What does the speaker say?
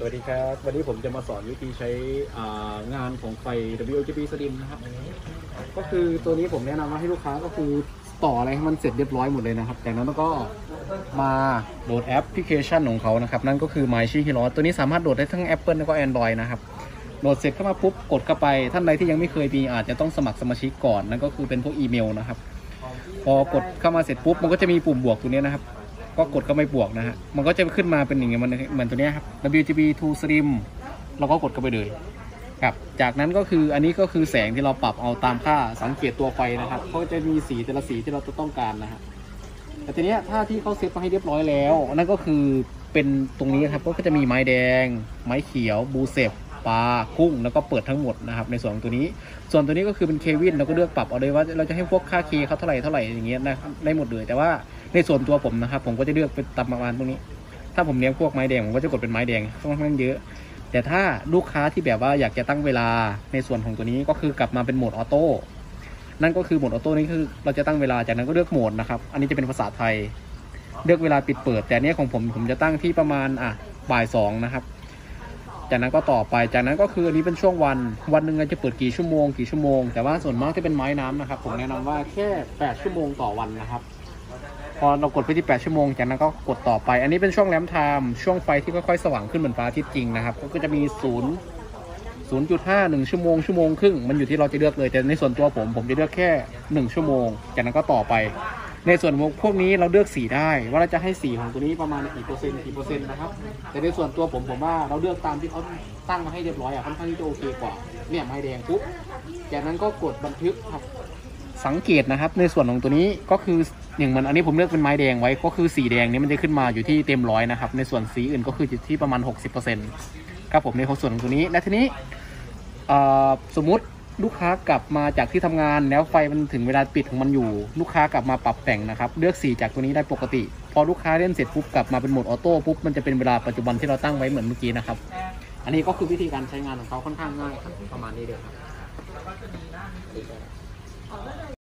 สวัสดีครับ วันนี้ผมจะมาสอนวิธีใช้งานของไฟ WGP Slim นะครับก็คือตัวนี้ผมแนะนำว่าให้ลูกค้าก็คือต่ออะไรให้มันเสร็จเรียบร้อยหมดเลยนะครับ จากนั้นก็มาโหลดแอปพลิเคชันของเขานะครับ นั่นก็คือ My c h i h i r o ตัวนี้สามารถโหลดได้ทั้ง Apple แล้วก็ Android นะครับโหลดเสร็จเข้ามาปุ๊บกดเข้าไป ท่านใดที่ยังไม่เคยมีอาจจะต้องสมัครสมาชิกก่อนนั่นก็คือเป็นพวกอีเมลนะครับ พอกดเข้ามาเสร็จปุ๊บมันก็จะมีปุ่มบวกตัวนี้นะครับ ก็กดเข้าไปบวกนะฮะ มันก็จะขึ้นมาเป็นอย่างเงี้ยมันเหมือนตัวเนี้ยครับ WRGB 2 Slim เราก็กดเข้าไปเลยครับ จากนั้นก็คืออันนี้ก็คือแสงที่เราปรับเอาตามค่าสังเกตตัวไฟนะครับเขาจะมีสีแต่ละสีที่เราต้องการนะฮะแต่ทีเนี้ยถ้าที่เขาเซตมาให้เรียบร้อยแล้วนั่นก็คือเป็นตรงนี้ครับก็จะมีไม้แดง ไม้เขียวบูเซฟ ปลากุ้งแล้วก็เปิดทั้งหมดนะครับในส่วนของตัวนี้ ส่วนตัวนี้ก็คือเป็นเคลวินเราก็เลือกปรับเอาเลยว่าเราจะให้พวกค่า K เขาเท่าไหร่เท่าไหร่อย่างเงี้ยนะได้หมดเลยแต่ว่าในส่วนตัวผมนะครับ ผมก็จะเลือกเป็นตามประมาณตรงนี้ ถ้าผมเลี้ยงพวกไม้แดงผมก็จะกดเป็นไม้แดงค่อนข้างเยอะ แต่ถ้าลูกค้าที่แบบว่าอยากจะตั้งเวลาในส่วนของตัวนี้ก็คือกลับมาเป็นโหมดออโต้นั่นก็คือโหมดออโต้นี่คือเราจะตั้งเวลาจากนั้นก็เลือกโหมดนะครับอันนี้จะเป็นภาษาไทยเลือกเวลาปิดเปิด แต่เนี้ยของผมผมจะตั้งที่ประมาณอะบ่ายสองนะครับ จากนั้นก็ต่อไป จากนั้นก็คืออันนี้เป็นช่วงวัน วันหนึ่งเราจะเปิดกี่ชั่วโมงกี่ชั่วโมง แต่ว่าส่วนมากที่เป็นไม้น้ำนะครับผมแนะนำว่าแค่ 8 ชั่วโมงต่อวันนะครับ พอเรากดไปที่ 8 ชั่วโมง จากนั้นก็กดต่อไป อันนี้เป็นช่วงแรมไทม์ช่วงไฟที่ค่อยๆสว่างขึ้นเหมือนฟ้าทิตย์จริงนะครับ ก็จะมีศูนย์0.5 1 ชั่วโมง ชั่วโมงครึ่ง มันอยู่ที่เราจะเลือกเลย แต่ในส่วนตัวผม ผมจะเลือกแค่ 1 ชั่วโมง จากนั้นก็ต่อไป ในส่วนพวกนี้เราเลือกสีได้ ว่าเราจะให้สีของตัวนี้ประมาณกี่เปอร์เซ็นต์กี่เปอร์เซ็นต์นะครับ แต่ในส่วนตัวผมผมว่าเราเลือกตามที่เขาตั้งมาให้เรียบร้อยอะค่อนข้างที่จะโอเคกว่าเนี่ยไม้แดงปุ๊บจากนั้นก็กดบันทึกครับ สังเกตนะครับ ในส่วนของตัวนี้ก็คืออย่างเหมันอันนี้ผมเลือกเป็นไม้แดงไว้ก็คือสีแดงนี้มันจะขึ้นมาอยู่ที่เต็มร้อยนะครับในส่วนสีอื่นก็คืออยู่ที่ประมาณ 60%ครับผมในส่วนของตัวนี้และทีนี้สมมุติ ลูกค้ากลับมาจากที่ทำงานแล้วไฟมันถึงเวลาปิดของมันอยู่ ลูกค้ากลับมาปรับแต่งนะครับ เลือกสีจากตัวนี้ได้ปกติ พอลูกค้าเล่นเสร็จปุ๊บกลับมาเป็นโหมดออโต้ปุ๊บมันจะเป็นเวลาปัจจุบันที่เราตั้งไว้เหมือนเมื่อกี้นะครับ อันนี้ก็คือวิธีการใช้งานของเขาค่อนข้างง่ายครับประมาณนี้เดียวครับ